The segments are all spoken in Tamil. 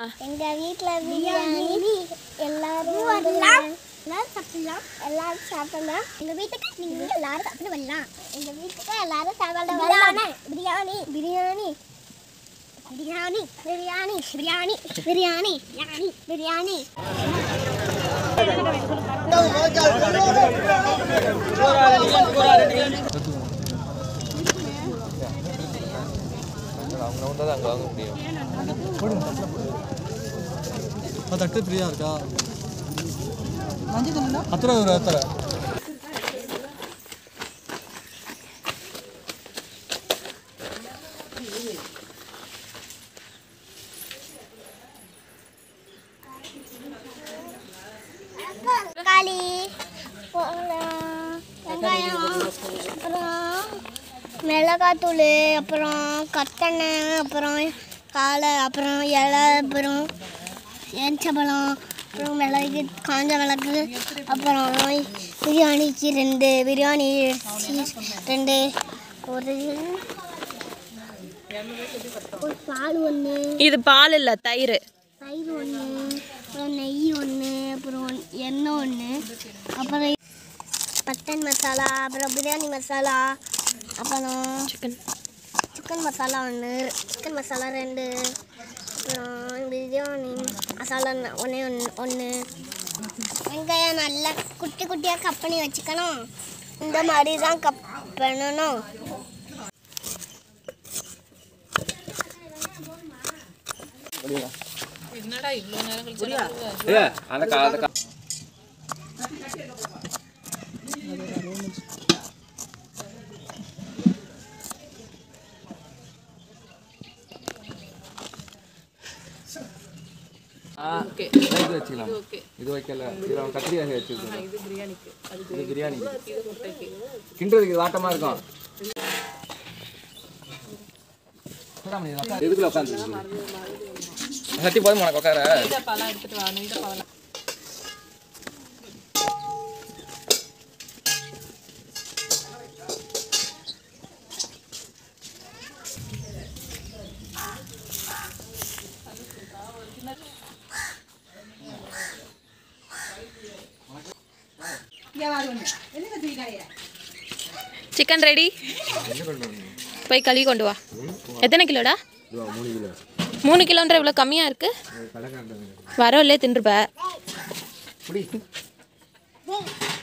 எங்க வீட்ல பிரியாணி எல்லாரும் வரலாம் எல்லாரும் சாப்பிடலாம். எல்லாரும் சாப்பிடலாம். எங்க வீட்டுக்கு நீங்க எல்லாரும் சாப்பிட வரலாம். எங்க வீட்டுக்கு எல்லாரும் சாப்பிட வரலாம். பிரியாணி பிரியாணி. பிரியாணி பிரியாணி பிரியாணி. பிரியாணி பிரியாணி பிரியாணி. அங்கே வந்தால் தான் அங்கே வாங்க முடியும் தட்டு ஃப்ரீயாக இருக்கா? அத்தனை ஒரு அத்தனை மிளகாத்தூள் அப்புறம் கத்தெண்ணெய் அப்புறம் காலை அப்புறம் இலை அப்புறம் எரிச்சப்பழம் அப்புறம் மிளகு காஞ்ச மிளகு அப்புறம் பிரியாணிக்கு ரெண்டு பிரியாணி ரெண்டு ஒரு ஒரு பால் ஒன்று இது பால் இல்லை தயிர். தயிர் ஒன்று அப்புறம் நெய் ஒன்று அப்புறம் எண்ணெய் ஒன்று அப்புறம் பட்டன் மசாலா அப்புறம் பிரியாணி மசாலா அப்புறம் சிக்கன் சிக்கன் மசாலா ஒன்று சிக்கன் மசாலா ரெண்டு. அப்புறம் பிரியாணி மசாலா ஒன்று ஒன்றே ஒன்று வெங்காயம் நல்லா குட்டி குட்டியாக கட் பண்ணி வச்சுக்கணும். இந்த மாதிரி தான் கட் பண்ணணும். ஏ அந்த கா அந்த ஓகே. இது வச்சுக்கலாம் இது வைக்கல. இது அவன் கத்திரியாக வச்சுருக்கோம். இது பிரியாணிக்கு. இருக்கும். எதுக்குள்ள உட்காந்து சட்டி போதும் உனக்கு உட்கார Thank you. சிக்கன் ரெடி போய் கழுவி கொண்டு வா எத்தனை கிலோடா மூணு கிலோன்ற இவ்வளோ கம்மியாக இருக்கு வரோல்லே தின்றுப்ப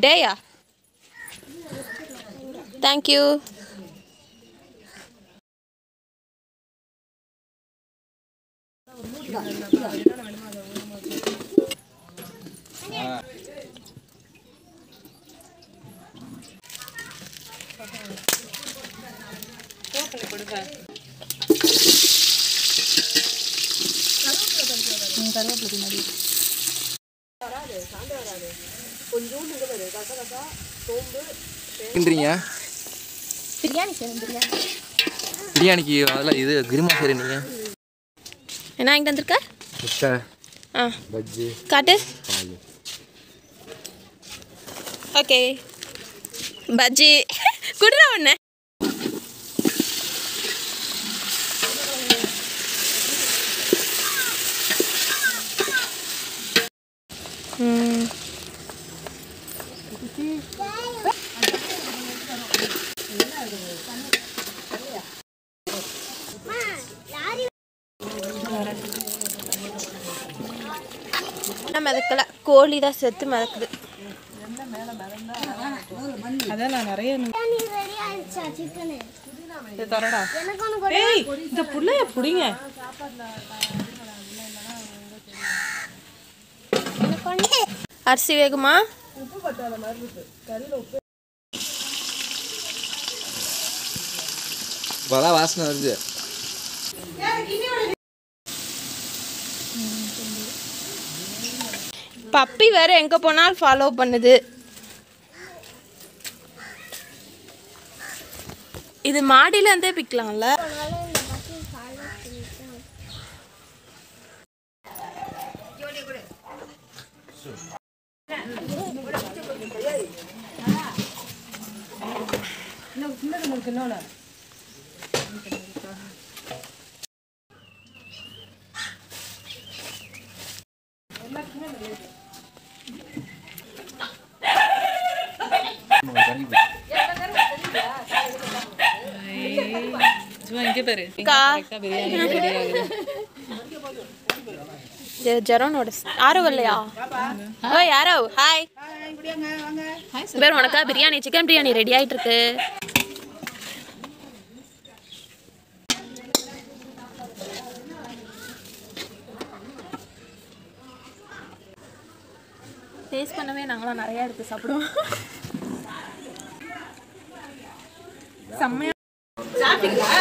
டேயா தேங்க்யூ கிண்டுறீங்க பிரியாணி பிரியாணிக்கு அதெல்லாம் இது கிரிமா சரி நீங்கள் என்ன வாங்கிட்டு வந்திருக்க? ஆ. பஜ்ஜி. காட்டு. ஓகே. பஜ்ஜி. குடுற ஒண்ணு மிதக்கல. கோழி தான் செத்து மிதக்குது. அதான் நான் நிறைய ஆயிடுச்சா சிக்கனு. தரடா எனக்கு ஒன்று கூட. ஏய் இந்த புள்ளைய புடிங்க. எனக்கு ஒன்று அரிசி வேகுமா? இப்போதான் வாசனை வருது. பப்பி வேற எங்க போனாலும் ஃபாலோ பண்ணுது. இது மாடியிலேருந்தே பிக்கலாம்ல எல்லாருக்குமே இங்கே பாரு அக்கா. கரெக்டாக பிரியாணி ரெடி ஆகுது ஜ- ஜரம் நோடிஸ் ஆரோ இல்லையா ஓ யாரோ ஹாய் பேர் உனக்கா பிரியாணி சிக்கன் பிரியாணி ரெடி ஆயிட்டு இருக்கு டேஸ்ட் பண்ணவே நாங்களாம் நிறையா எடுத்து சாப்பிடுவோம். செம்மையா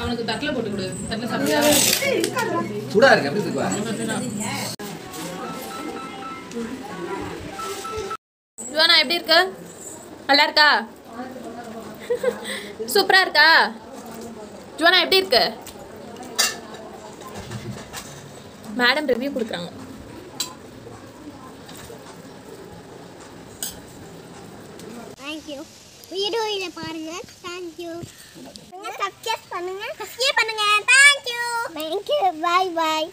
அவனுக்கு தட்டில் போட்டு கொடு. தட்டில் சாப்பிட்டா சூடா இருக்கு எப்படி இருக்குவா ஜுவானா எப்படி இருக்கு? நல்லா இருக்கா? சூப்பரா இருக்கா? ஜுவானா எப்படி இருக்கு? மேடம் ரிவ்யூ கொடுக்குறாங்க. தேங்க்யூ வீடியோவில் பாருங்க. தேங்க்யூ சப்ஸ்கிரைப் பண்ணுங்க சப்ஸ்கிரைப் பண்ணுங்க thank you thank you bye bye